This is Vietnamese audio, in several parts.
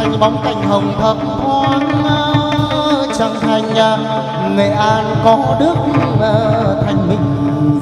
thành bóng cành hồng thấp thoáng à, chẳng thành à, nghệ an có đức à, thành mình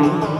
Música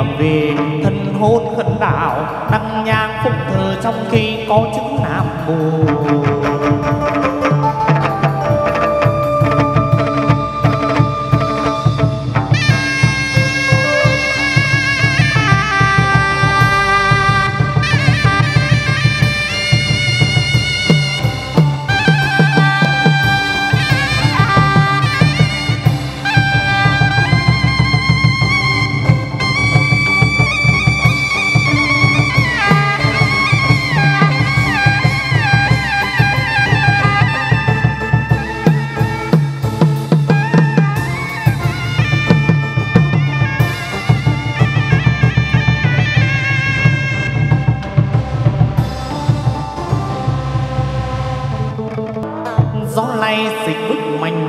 tình về thân hôn khẩn đạo đăng nhang phúc thờ trong khi có chữ nam mô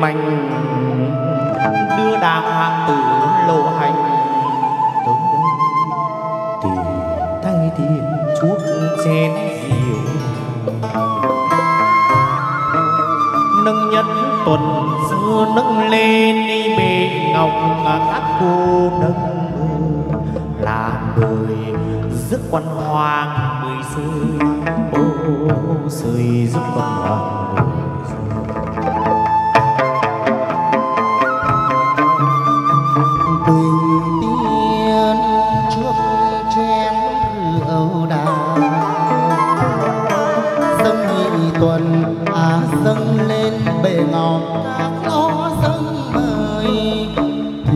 manh đưa đà hoàng tử lộ hành. Tới đây tìm tay thiên chuốc chén rượu. Nâng nhất tuần xưa nâng lên đi bề ngọc à, các cô nâng là đời rước quan hoàng mười xưa ô rơi rước quan hoàng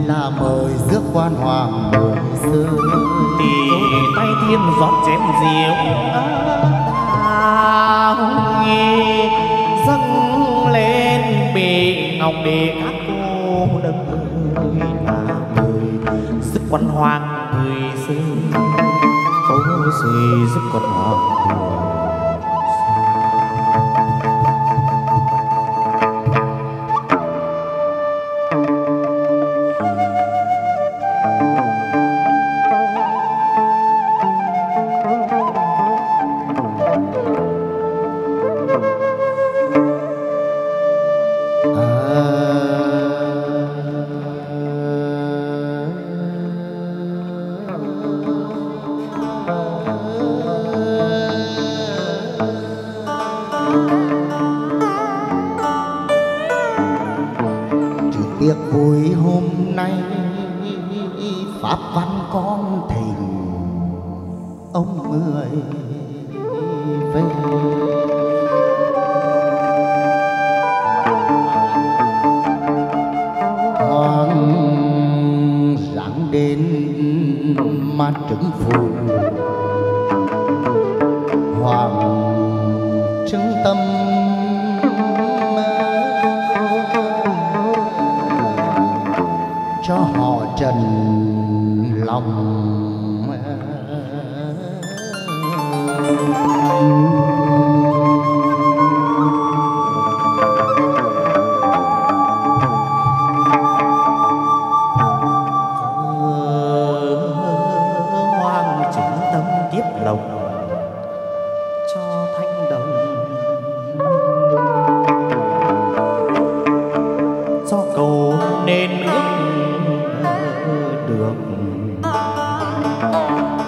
là mời rước quan hoàng mời xưa thì tay thiên rót chén rượu. Đào nghi dâng lên bề ngọc để các cô đấng ơi là mời sức quan hoàng người xưa. Ô xưa sức quan tiệc vui hôm nay, Pháp văn con thỉnh Ông người về. Hoàng rằng đến mà trứng phù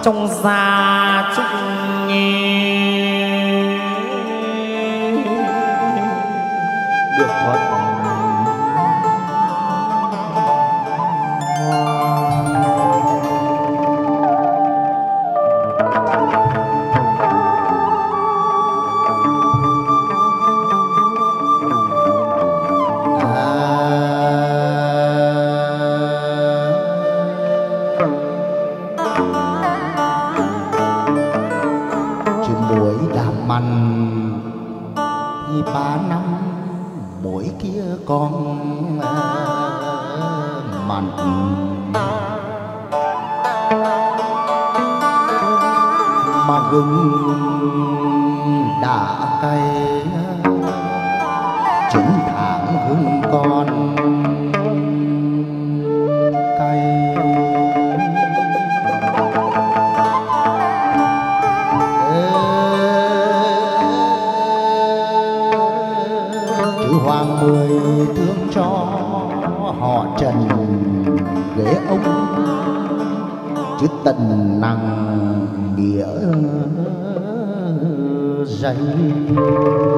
trong gia trúc nghe chúng thảm hương con. Cây chữ hoàng mười thương cho họ trần ghế ông. Chữ tình nặng nghĩa. सही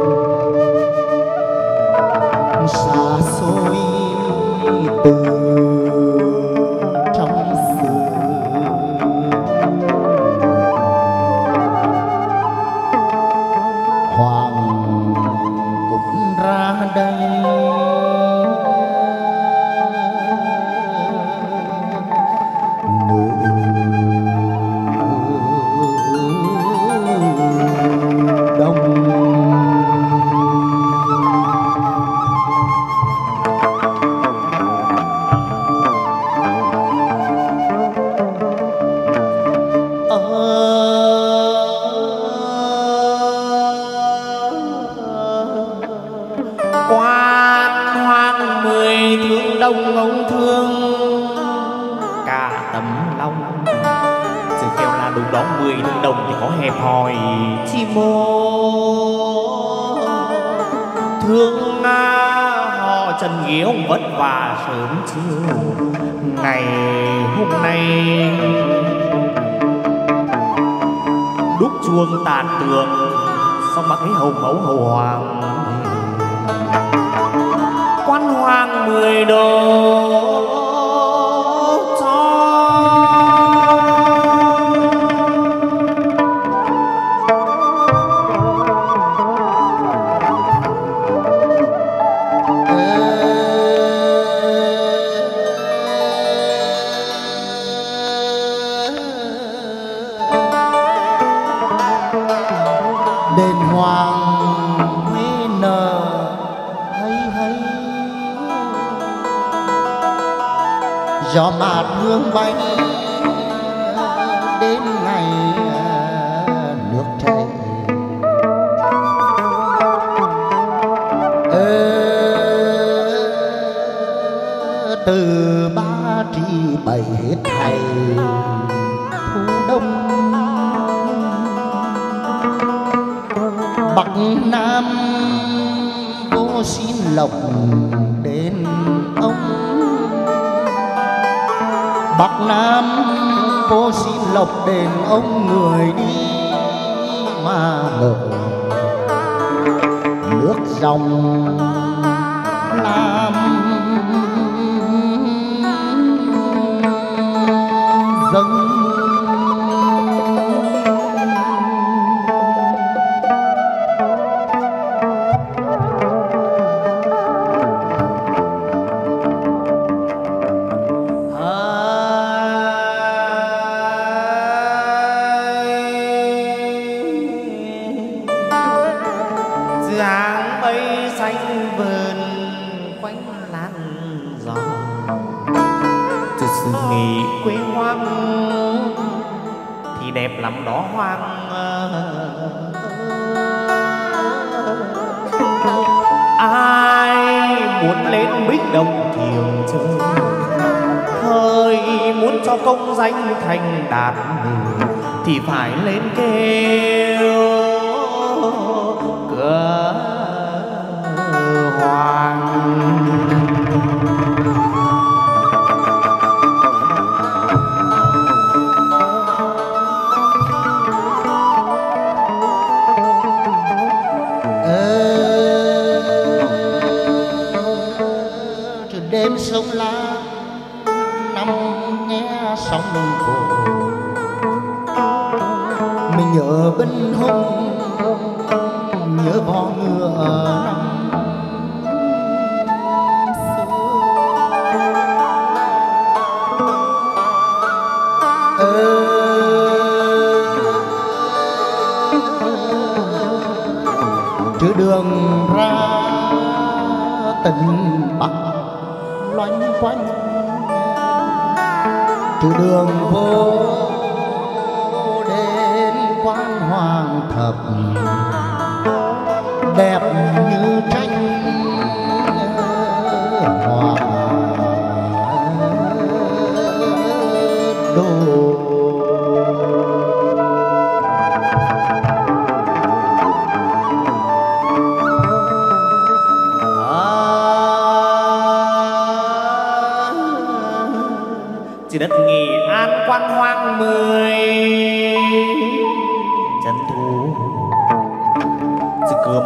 xin lộc đền ông người đi mà ngờ nước dòng. đông thiều chơi thời muốn cho công danh thành đạt thì phải lên kêu cửa hoàng. của binh hùng nhớ bò ngựa. Chữ đường ra tỉnh bắc loanh quanh. Chứ đường vô hoang thập. Đẹp như tranh hoa. Đô à. chỉ đất nghỉ an quan hoang mười.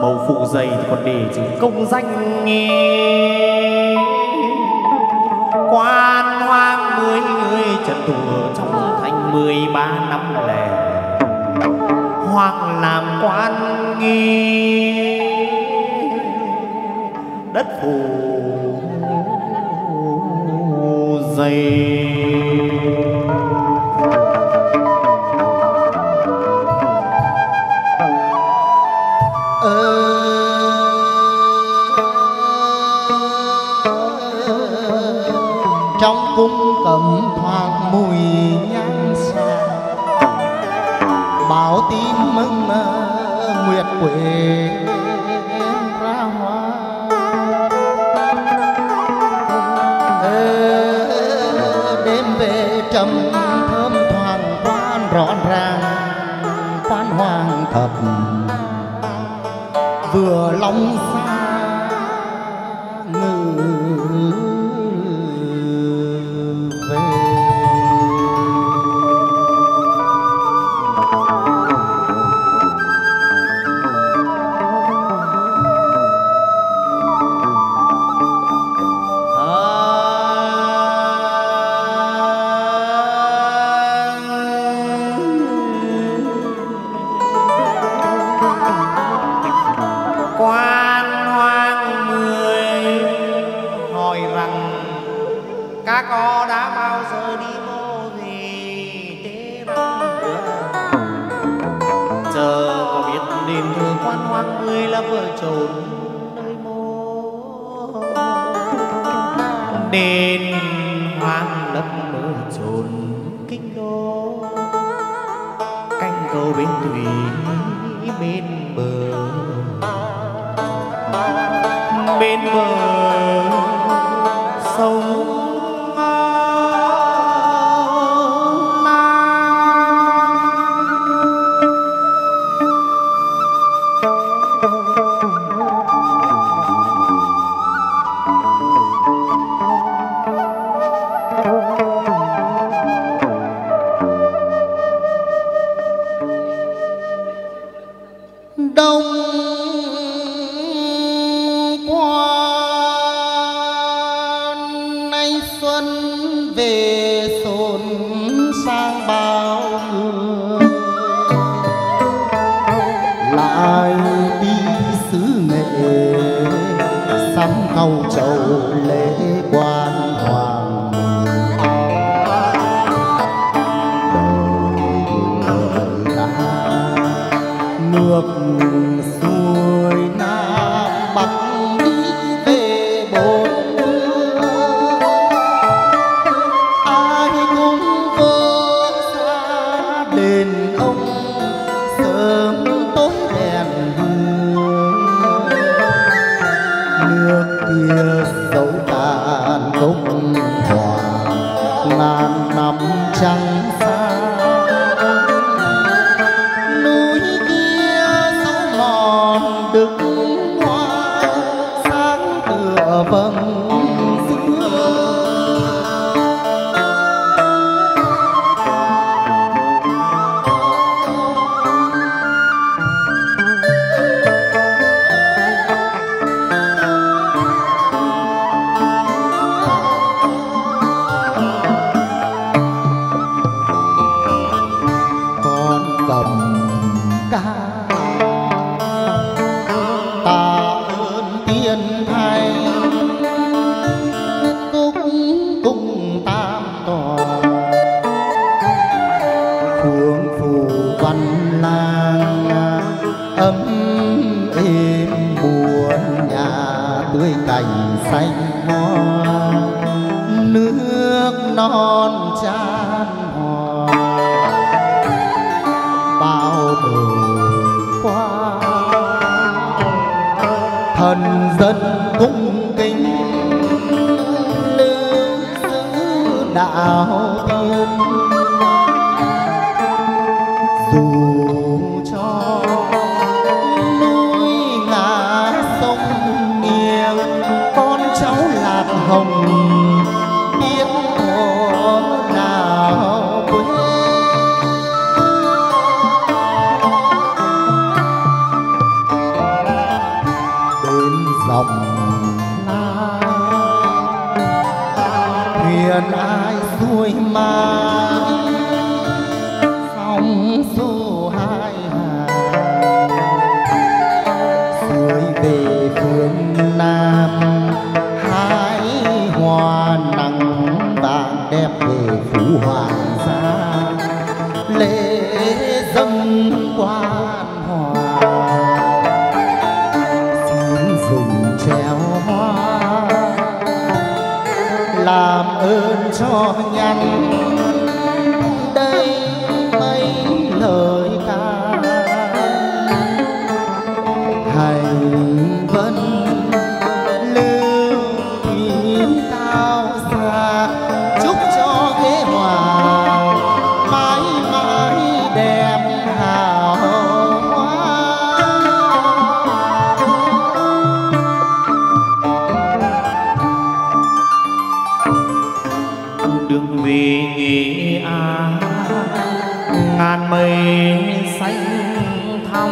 bầu phụ dày thì còn để chữ công danh nghe. Quan hoang mười người, trần thủ trong thành mười ba năm lẻ. Hoặc làm quan nghi. Đất phủ dày. tím mừng nguyệt quế ra hoa. Đêm về trầm thơm thoảng, quan rõ ràng, quan hoàng thập. Vừa long xa văn lang ấm êm buồn nhà tươi cành xanh hoa. Nước non chan hòa, bao đời qua. Thần dân cung kính lưu giữ đạo thiên. nghĩ a ngàn mây xanh thắm,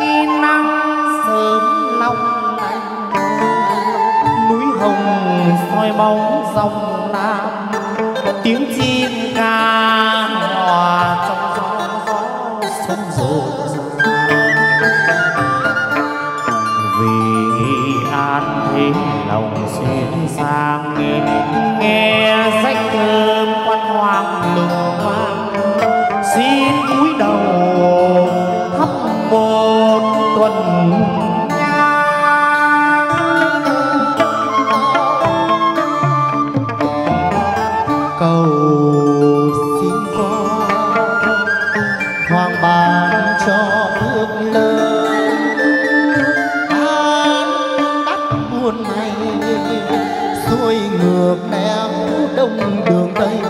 thăm nắng sớm long lanh núi hồng soi bóng dòng nam. Tiếng chim ca hòa trong gió gió sông rộn. Vì an thế lòng xuyên sang nghe nghe sách thơ xuôi ngược nẻo đông đường tây.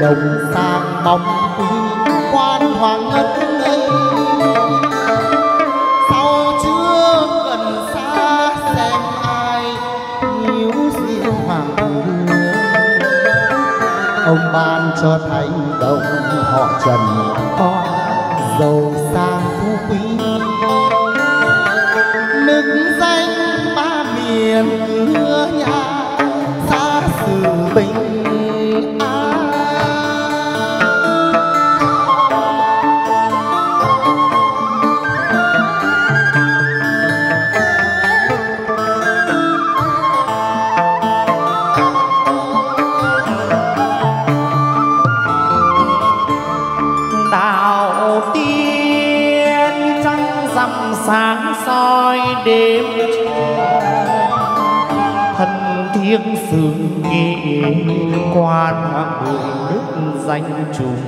đồng sang mong quan hoàng ân ấy sau chưa gần xa xem ai hiếu diệu hoàng đưa ông ban cho thánh đồng họ trần con giàu sang phú quý. Nức danh ba miền cửa nhà qua tháng đường nước danh trùng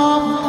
love.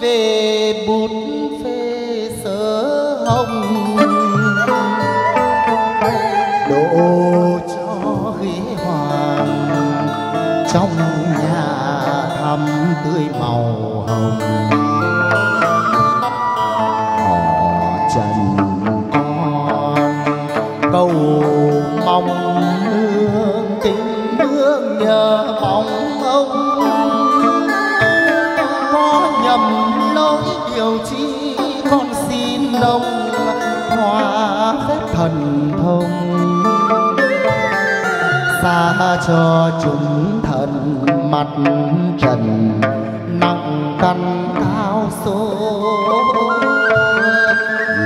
về bút phê sớ hồng. Đổ cho ghế hoàng, trong nhà thăm tươi màu hồng. cho chúng thần mặt trần, nặng căn cao số.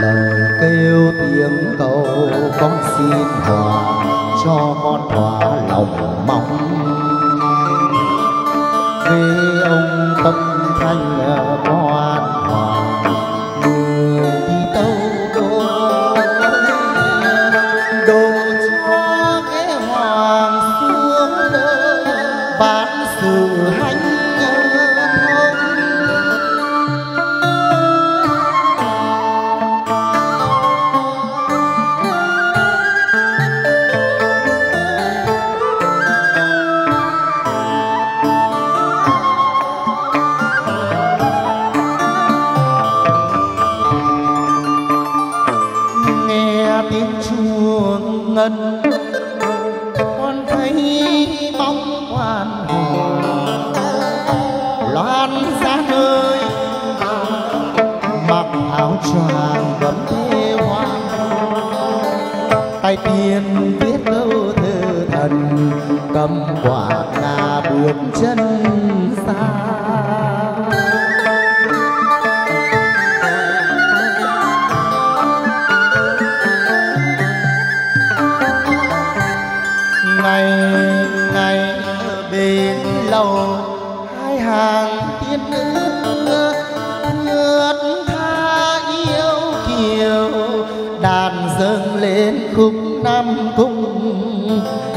Lời kêu tiếng cầu con xin hòa cho con thỏa lòng mong. Vì ông tâm thanh hiền viết câu thơ thần cầm quả là bước chân xa.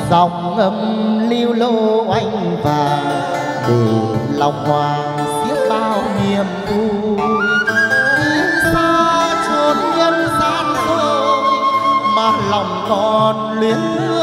dòng âm lưu lô anh và để lòng hoàng xiết bao niềm vui. Xa chốn nhân gian rồi, mà lòng còn luyến thương